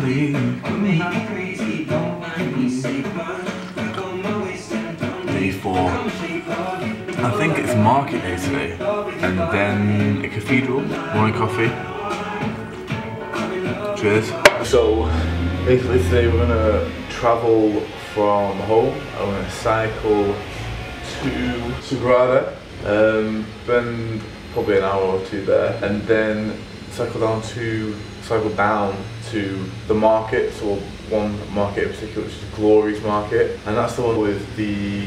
Day four. I think it's market day today. And then a cathedral, morning coffee. Cheers. So basically today we're gonna travel from home. I'm gonna cycle to Sagrada, um, spend probably an hour or two there, and then cycle down to cycle down to the market, so one market in particular, which is Glories Market, and that's the one with the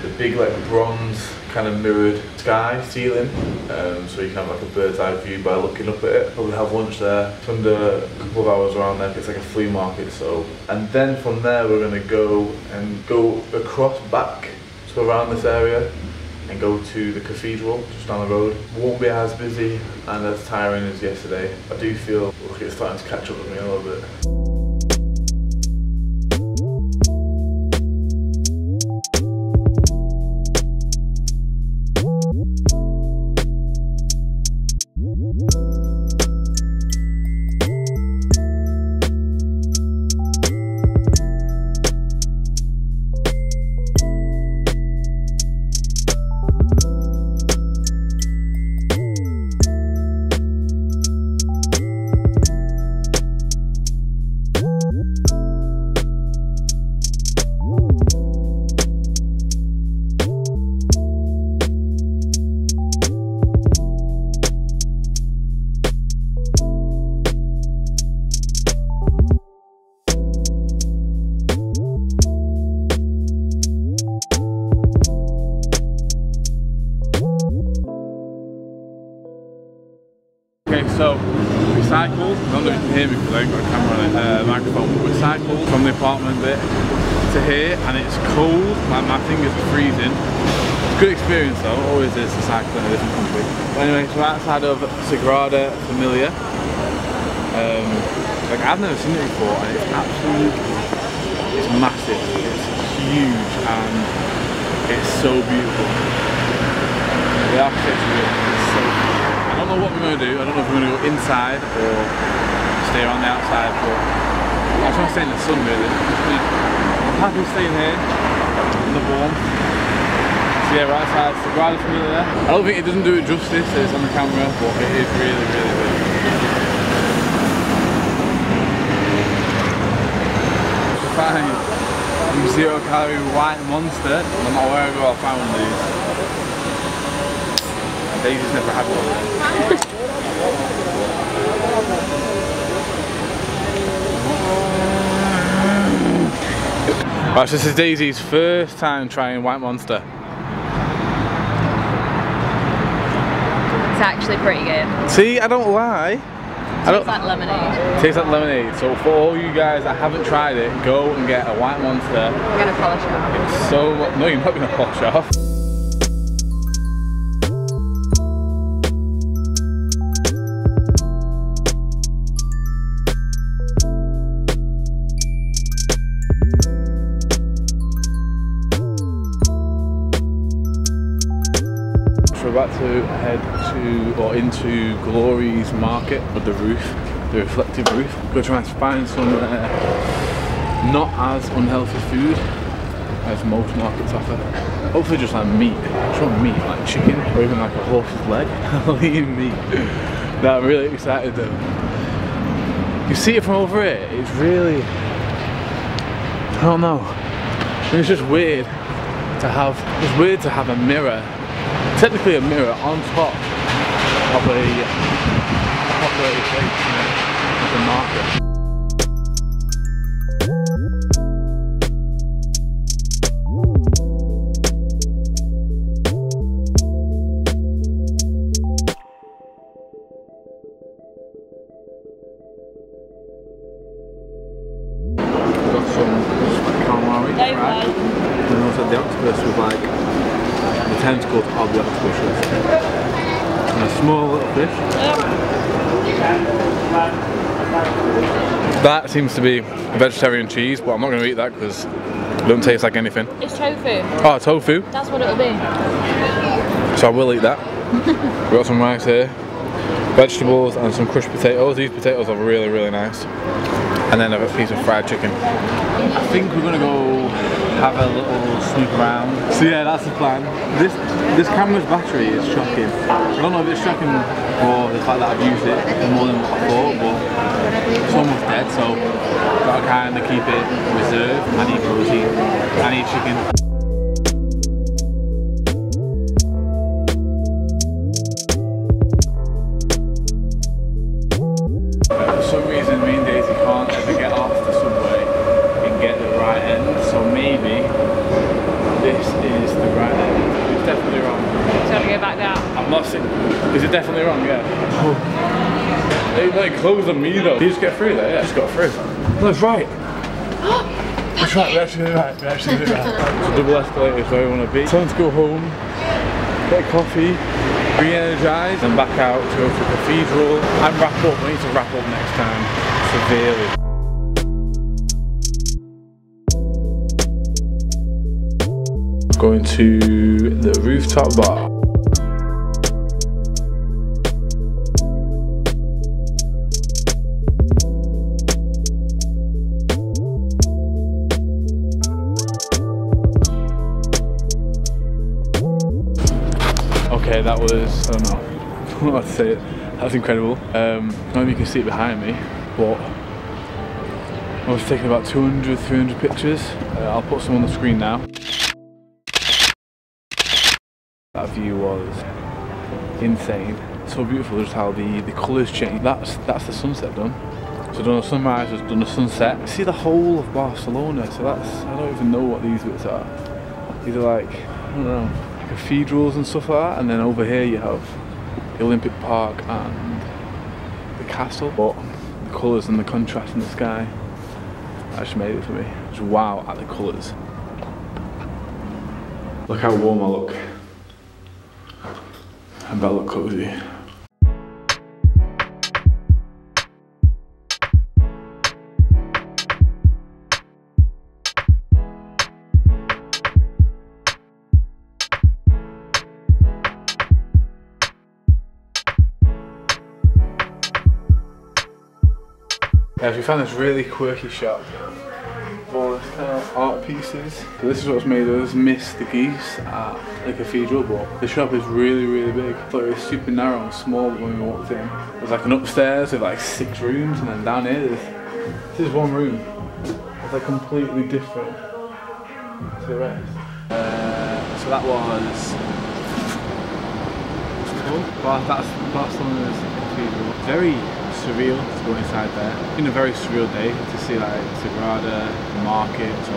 the big like bronze kind of mirrored sky ceiling, um, so you can have like a bird's eye view by looking up at it. Probably have lunch there, spend a couple of hours around there. It's like a flea market, so and then from there we're gonna go and go across back to around this area and go to the cathedral just down the road. Won't be as busy and as tiring as yesterday. I do feel like it's starting to catch up with me a little bit. So we cycled, I don't know if you can hear me because I ain't got a camera and it, uh, microphone, but we cycled from the apartment bit to here and it's cold, like my fingers are freezing. It's a good experience though, always is to cycle in a different country. But anyway, so outside of Sagrada Familia. Um, like I've never seen it before and it's absolutely, it's massive, it's huge and it's so beautiful. The architecture is so I don't know what we're going to do. I don't know if we're going to go inside or stay around the outside, but I just want to stay in the sun really. I'm happy staying here in the warm. So yeah, right outside Sagrada there. I don't think it doesn't do it justice it's on the camera, but it is really, really, really Fine. Zero calorie white monster. No matter where I go, one of these. Daisy's never had one. Right, so this is Daisy's first time trying White Monster. It's actually pretty good. See, I don't lie. I Tastes like lemonade. Tastes like lemonade. So for all you guys that haven't tried it, go and get a White Monster. I'm gonna polish it off. It's so no, you're not gonna polish it off. We're about to head to or into Glories Market with the roof, the reflective roof. We're trying to find some uh, not as unhealthy food as most markets offer. Hopefully just like meat. Just want meat, like chicken or even like a horse's leg. Lean meat. No, I'm really excited though. You see it from over here, it's really I don't know. It's just weird to have it's weird to have a mirror technically a mirror on top of a you a market. And a small little fish. That seems to be vegetarian cheese, but I'm not going to eat that because it doesn't taste like anything. It's tofu. Oh, tofu. That's what it'll be. So I will eat that. We've got some rice here, vegetables and some crushed potatoes. These potatoes are really, really nice. And then I've a piece of fried chicken. I think we're gonna go have a little snoop around. So yeah, that's the plan. This this camera's battery is shocking. I don't know if it's shocking or the fact that I've used it more than what I thought, but it's almost dead, so gotta kinda keep it reserved. I need protein, I need chicken. They like closed on me though. Did you just get through there? Yeah, just got through. That's right. It's right. We're actually right. We're actually right. It's a double escalator is where we want to be. Time to go home. Get a coffee. Re-energise and back out to go to the cathedral and wrap up. We need to wrap up next time severely. Going to the rooftop bar. I don't know how to say it. That's incredible. Um, I don't know if you can see it behind me, but I was taking about 200, 300 pictures. Uh, I'll put some on the screen now. That view was insane. So beautiful just how the, the colours change. That's that's the sunset done. So done a sunrise, has done a sunset. See the whole of Barcelona, so that's, I don't even know what these bits are. These are like, I don't know, cathedrals and stuff like that. And then over here you have Olympic Park and the castle. But the colours and the contrast in the sky, that just made it for me. Just wow at the colours. Look how warm I look. I better look cozy. Yeah, we found this really quirky shop. All of art pieces. So this is what's made us miss the geese at the cathedral, but the shop is really, really big. I thought it was super narrow and small when we walked in. There's like an upstairs with like six rooms, and then down here, there's, this is one room. It's like completely different to the rest. Uh, so that was cool. Well, that's Barcelona's cathedral. Very surreal to go inside there. It's been a very surreal day to see like Sagrada, market, so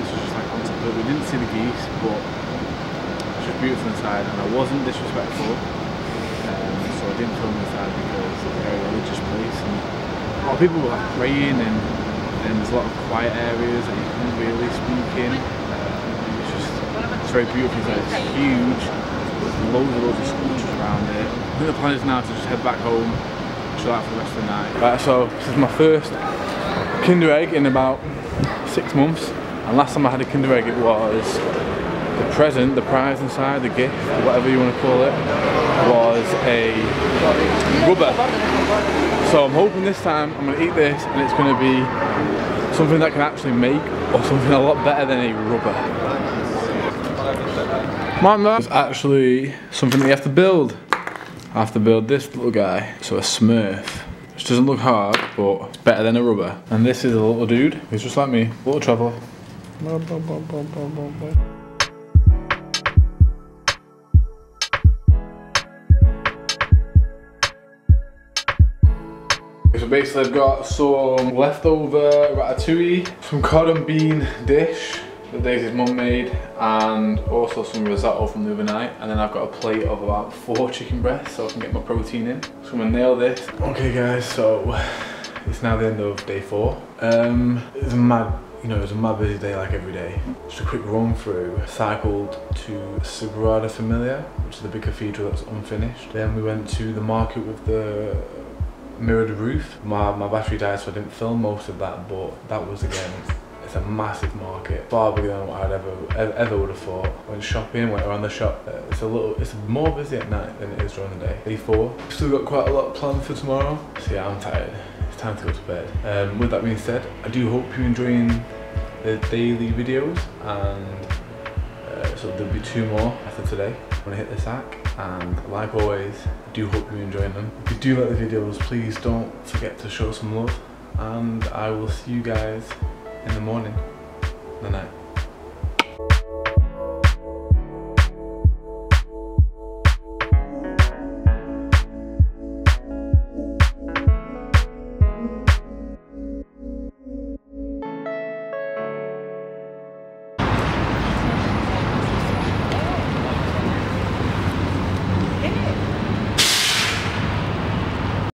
this was just like on top of it. We didn't see the geese, but it's just beautiful inside and I wasn't disrespectful. Um, so I didn't film inside because it's a very religious place and a lot of people were like praying and then there's a lot of quiet areas that you couldn't really speak in. Um, it's just it's very beautiful inside. It's huge. There's loads and loads of sculptures around it. I think the plan is now to just head back home, for the rest of the night. Right, so this is my first Kinder Egg in about six months. And last time I had a Kinder Egg, it was the present, the prize inside, the gift, whatever you want to call it, was a rubber. So I'm hoping this time I'm going to eat this and it's going to be something that can actually make or something a lot better than a rubber. Man, that's actually something that you have to build. I have to build this little guy, so a smurf. Which doesn't look hard, but it's better than a rubber. And this is a little dude, he's just like me, little traveller. So basically I've got some leftover ratatouille, some cod and bean dish Daisy's mum made and also some risotto from the other night and then I've got a plate of about four chicken breasts so I can get my protein in. So I'm gonna nail this. Okay guys, so it's now the end of day four. Um, it's a mad you know, it's a mad busy day like every day. Just a quick run through. Cycled to Sagrada Familia, which is the big cathedral that's unfinished. Then we went to the market with the mirrored roof. My, my battery died so I didn't film most of that, but that was again, it's a massive market, far bigger than what I'd ever, ever, ever would have thought. When shopping, went around the shop. Uh, it's a little, it's more busy at night than it is during the day. Day four. Still got quite a lot planned for tomorrow. So yeah, I'm tired. It's time to go to bed. Um, with that being said, I do hope you're enjoying the daily videos and uh, so there'll be two more after today. When I'm gonna hit the sack and like always, I do hope you're enjoying them. If you do like the videos, please don't forget to show some love and I will see you guys in the morning, the night.